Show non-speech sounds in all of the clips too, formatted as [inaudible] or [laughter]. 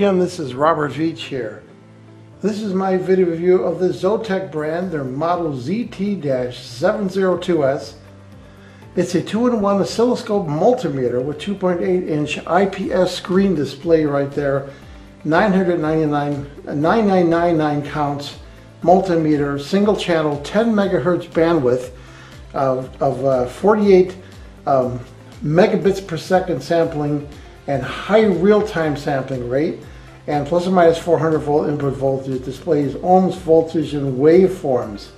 again, this is Robert Veach here. This is my video review of the Zotek brand, their model ZT-702S. It's a 2-in-1 oscilloscope multimeter with 2.8 inch IPS screen display right there. 999, 9999 counts multimeter, single channel, 10 megahertz bandwidth of, of uh, 48 um, megabits per second sampling and high real-time sampling rate and plus or minus 400 volt input voltage displays ohms voltage in waveforms.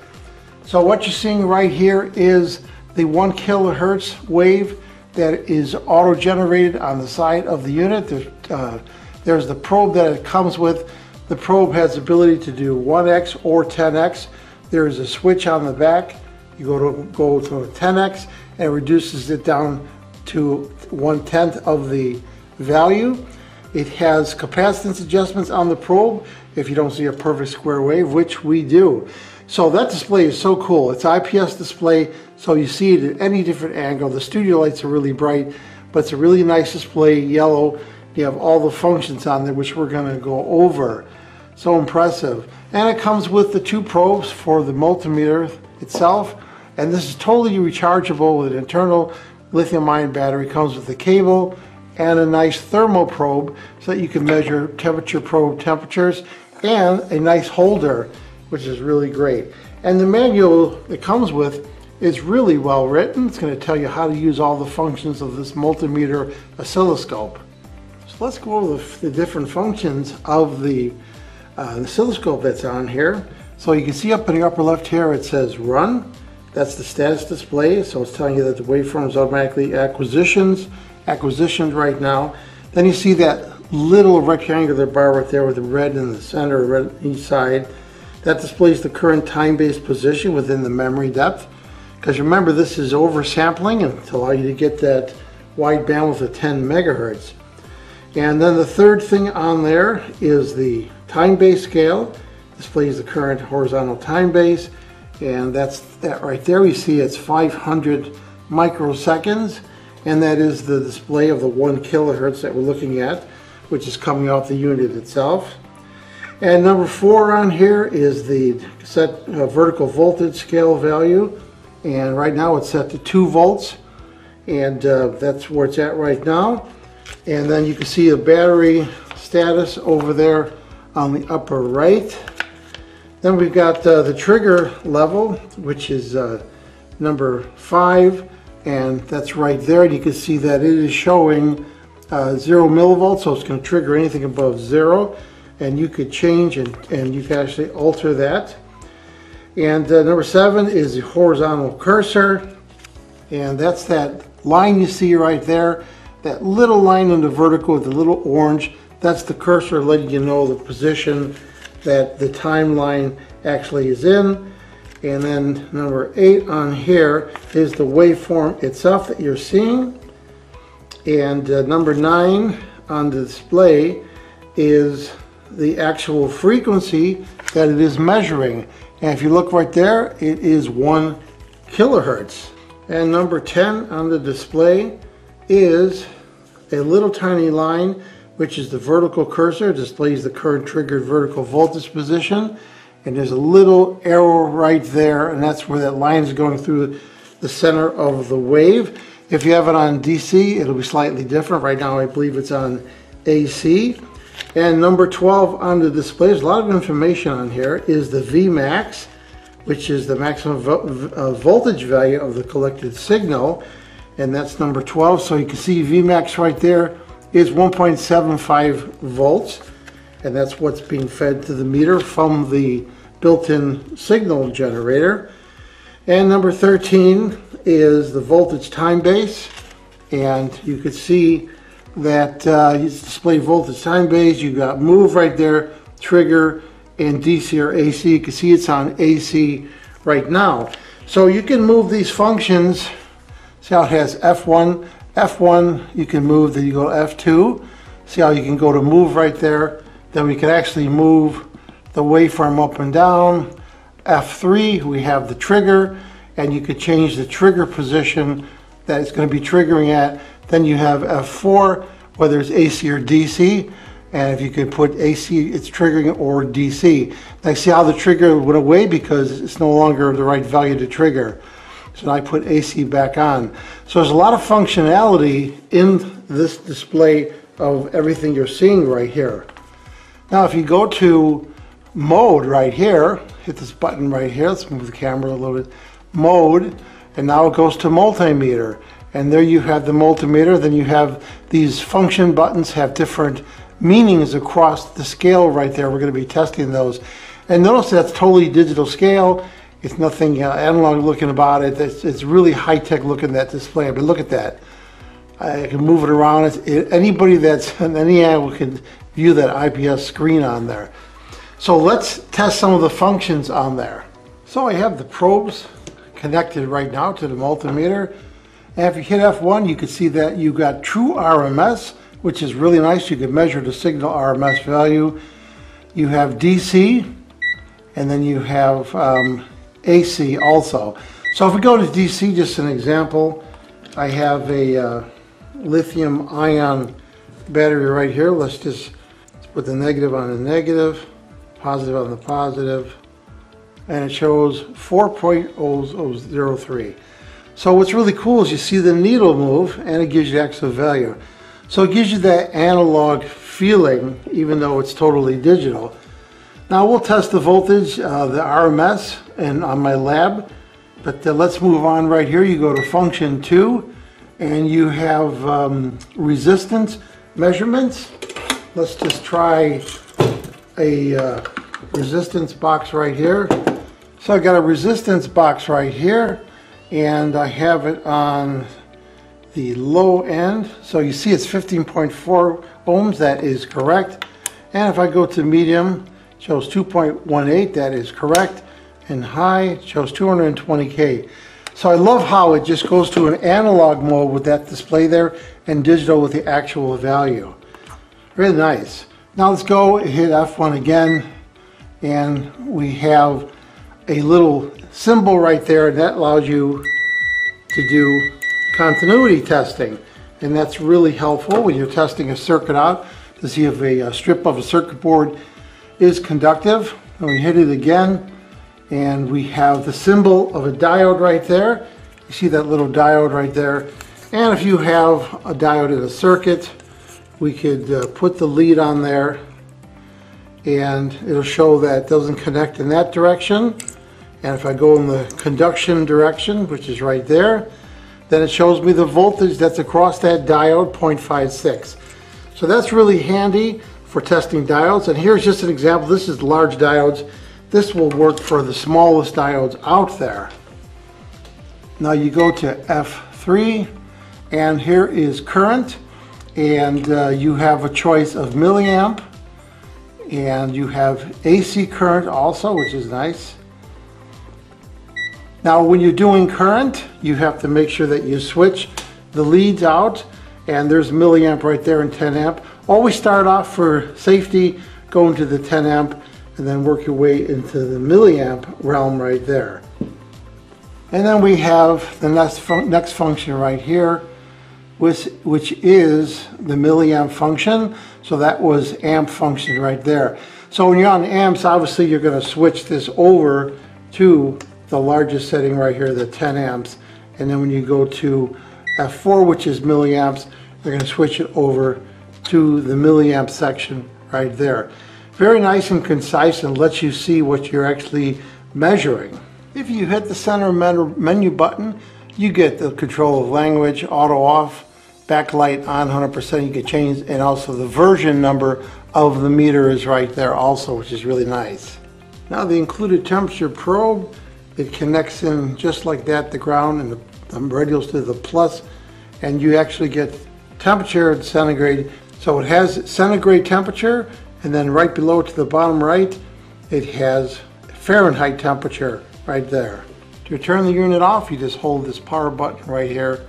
So what you're seeing right here is the one kilohertz wave that is auto-generated on the side of the unit. There's, uh, there's the probe that it comes with. The probe has the ability to do 1x or 10x. There is a switch on the back. You go to go to 10x and reduces it down to one tenth of the value. It has capacitance adjustments on the probe if you don't see a perfect square wave, which we do. So that display is so cool. It's IPS display, so you see it at any different angle. The studio lights are really bright, but it's a really nice display, yellow. You have all the functions on there, which we're gonna go over. So impressive. And it comes with the two probes for the multimeter itself. And this is totally rechargeable with an internal lithium ion battery. Comes with a cable, and a nice thermal probe so that you can measure temperature probe temperatures and a nice holder which is really great. And the manual that comes with is really well written. It's going to tell you how to use all the functions of this multimeter oscilloscope. So let's go over the, the different functions of the uh, oscilloscope that's on here. So you can see up in the upper left here it says run. That's the status display. So it's telling you that the waveform is automatically acquisitions acquisitions right now. Then you see that little rectangular bar right there with the red in the center, red each side. That displays the current time-based position within the memory depth. Because remember, this is oversampling and to allow you to get that wide bandwidth of 10 megahertz. And then the third thing on there is the time-based scale. Displays the current horizontal time base. And that's that right there. We see it's 500 microseconds and that is the display of the one kilohertz that we're looking at, which is coming off the unit itself. And number four on here is the set uh, vertical voltage scale value. And right now it's set to two volts. And uh, that's where it's at right now. And then you can see the battery status over there on the upper right. Then we've got uh, the trigger level, which is uh, number five and that's right there and you can see that it is showing uh, zero millivolts so it's going to trigger anything above zero. And you could change and, and you can actually alter that. And uh, number seven is the horizontal cursor. And that's that line you see right there that little line on the vertical with the little orange. That's the cursor letting you know the position that the timeline actually is in and then number eight on here is the waveform itself that you're seeing. And uh, number nine on the display is the actual frequency that it is measuring. And if you look right there, it is one kilohertz. And number 10 on the display is a little tiny line, which is the vertical cursor, displays the current triggered vertical voltage position and there's a little arrow right there and that's where that line is going through the center of the wave. If you have it on DC, it'll be slightly different. Right now, I believe it's on AC. And number 12 on the display, there's a lot of information on here, is the Vmax, which is the maximum vo uh, voltage value of the collected signal. And that's number 12. So you can see Vmax right there is 1.75 volts and that's what's being fed to the meter from the built-in signal generator. And number 13 is the voltage time base, and you can see that uh, it's display voltage time base. You've got move right there, trigger, and DC or AC. You can see it's on AC right now. So you can move these functions. See how it has F1, F1, you can move, then you go to F2. See how you can go to move right there then we can actually move the waveform up and down. F3, we have the trigger, and you could change the trigger position that it's going to be triggering at. Then you have F4, whether it's AC or DC, And if you could put AC, it's triggering or DC. Now see how the trigger went away because it's no longer the right value to trigger. So I put AC back on. So there's a lot of functionality in this display of everything you're seeing right here. Now if you go to mode right here, hit this button right here, let's move the camera a little bit, mode, and now it goes to multimeter. And there you have the multimeter, then you have these function buttons have different meanings across the scale right there. We're going to be testing those. And notice that's totally digital scale. It's nothing uh, analog looking about it. It's, it's really high-tech looking that display. But look at that. I can move it around. It, anybody that's [laughs] in any angle can view that IPS screen on there. So let's test some of the functions on there. So I have the probes connected right now to the multimeter. And if you hit F1, you can see that you got true RMS, which is really nice. You can measure the signal RMS value. You have DC, and then you have um, AC also. So if we go to DC, just an example, I have a uh, lithium ion battery right here. Let's just put the negative on the negative, positive on the positive, and it shows 4.003. So what's really cool is you see the needle move and it gives you extra value. So it gives you that analog feeling even though it's totally digital. Now we'll test the voltage, uh, the RMS and on my lab. But uh, let's move on right here. You go to function two and you have um, resistance measurements. Let's just try a uh, resistance box right here. So I got a resistance box right here and I have it on the low end. So you see it's 15.4 ohms, that is correct. And if I go to medium, shows 2.18, that is correct. And high shows 220K. So I love how it just goes to an analog mode with that display there and digital with the actual value. Really nice. Now let's go hit F1 again and we have a little symbol right there that allows you to do continuity testing and that's really helpful when you're testing a circuit out to see if a, a strip of a circuit board is conductive. And we hit it again and we have the symbol of a diode right there. You see that little diode right there. And if you have a diode in a circuit, we could uh, put the lead on there and it'll show that it doesn't connect in that direction. And if I go in the conduction direction, which is right there, then it shows me the voltage that's across that diode, 0.56. So that's really handy for testing diodes. And here's just an example. This is large diodes. This will work for the smallest diodes out there. Now you go to F3 and here is current and uh, you have a choice of milliamp and you have AC current also which is nice now when you're doing current, you have to make sure that you switch the leads out and there's milliamp right there and 10 amp. Always start off for safety, going to the 10 amp and then work your way into the milliamp realm right there. And then we have the next, fun next function right here, which, which is the milliamp function. So that was amp function right there. So when you're on amps, obviously you're going to switch this over to the largest setting right here, the 10 amps. And then when you go to F4, which is milliamps, going to switch it over to the milliamp section right there. Very nice and concise and lets you see what you're actually measuring. If you hit the center menu button, you get the control of language, auto off, backlight on 100%, you can change, and also the version number of the meter is right there also, which is really nice. Now the included temperature probe it connects in just like that, the ground and the, the radials to the plus, and you actually get temperature and centigrade. So it has centigrade temperature, and then right below to the bottom right, it has Fahrenheit temperature right there. To turn the unit off, you just hold this power button right here,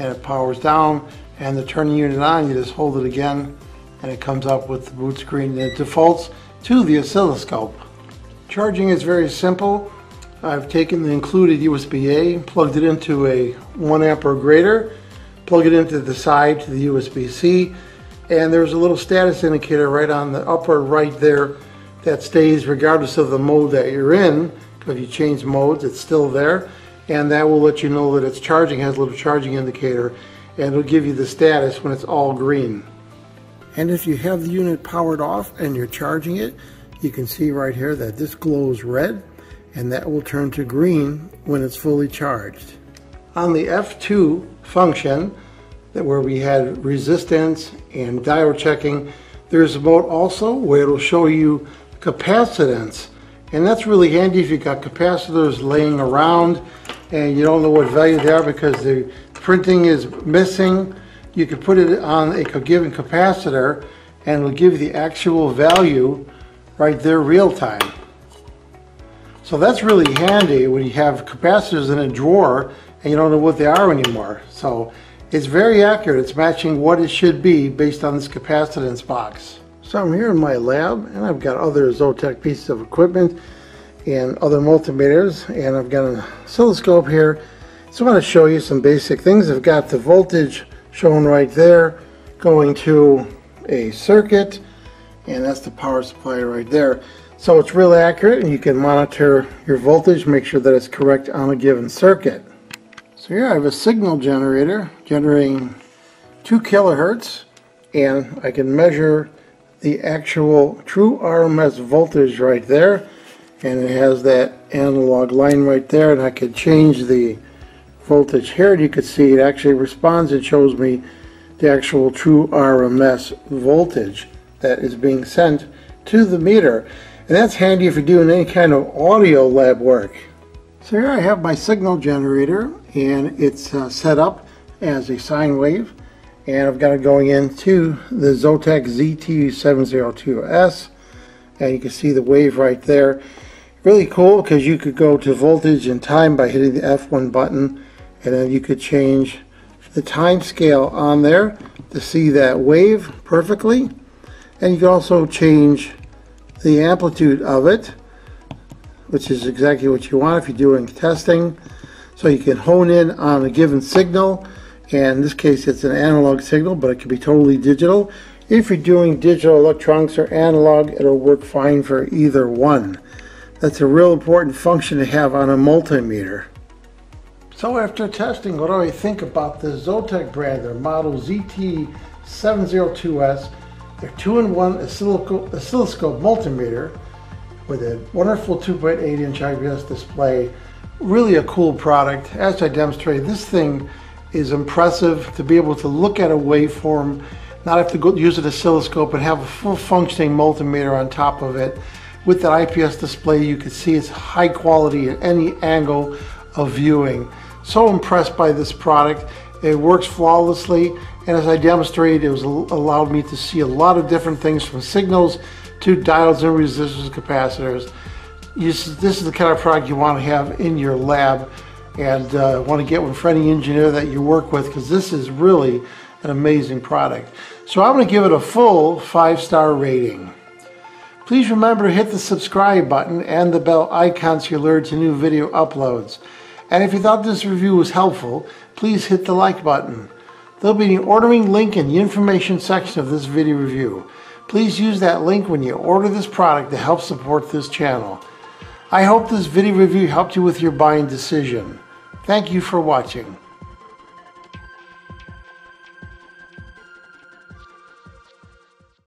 and it powers down. And the unit on, you just hold it again, and it comes up with the boot screen. And it defaults to the oscilloscope. Charging is very simple. I've taken the included USB-A, plugged it into a 1 amp or greater, plug it into the side to the USB-C, and there's a little status indicator right on the upper right there that stays regardless of the mode that you're in. If you change modes, it's still there, and that will let you know that it's charging, has a little charging indicator, and it'll give you the status when it's all green. And if you have the unit powered off and you're charging it, you can see right here that this glows red, and that will turn to green when it's fully charged. On the F2 function, that where we had resistance and diode checking, there's a mode also where it'll show you capacitance. And that's really handy if you've got capacitors laying around and you don't know what value they are because the printing is missing. You can put it on a given capacitor and it'll give you the actual value right there real time. So that's really handy when you have capacitors in a drawer and you don't know what they are anymore. So it's very accurate. It's matching what it should be based on this capacitance box. So I'm here in my lab and I've got other Zotek pieces of equipment and other multimeters and I've got an oscilloscope here. So I want to show you some basic things. I've got the voltage shown right there going to a circuit and that's the power supply right there. So it's really accurate and you can monitor your voltage, make sure that it's correct on a given circuit. So here I have a signal generator generating 2 kilohertz and I can measure the actual true RMS voltage right there and it has that analog line right there and I could change the voltage here and you can see it actually responds and shows me the actual true RMS voltage that is being sent to the meter and that's handy if you're doing any kind of audio lab work. So here I have my signal generator and it's uh, set up as a sine wave and I've got it going into the Zotek ZT702S and you can see the wave right there really cool because you could go to voltage and time by hitting the F1 button and then you could change the time scale on there to see that wave perfectly. And you can also change the amplitude of it which is exactly what you want if you're doing testing. So you can hone in on a given signal and in this case it's an analog signal but it can be totally digital. If you're doing digital electronics or analog it'll work fine for either one that's a real important function to have on a multimeter so after testing what do I think about the Zotek brand their model ZT702S their two-in-one oscilloscope, oscilloscope multimeter with a wonderful 2.8 inch IPS display really a cool product as I demonstrated this thing is impressive to be able to look at a waveform, not have to go use an oscilloscope and have a full functioning multimeter on top of it. With that IPS display, you can see it's high quality at any angle of viewing. So impressed by this product. It works flawlessly, and as I demonstrated, it was allowed me to see a lot of different things from signals to diodes and resistors, capacitors. this is the kind of product you want to have in your lab and uh, want to get one for any engineer that you work with because this is really an amazing product. So I'm going to give it a full five-star rating. Please remember to hit the subscribe button and the bell icon so you're alerted to new video uploads. And if you thought this review was helpful, please hit the like button. There'll be an ordering link in the information section of this video review. Please use that link when you order this product to help support this channel. I hope this video review helped you with your buying decision. Thank you for watching.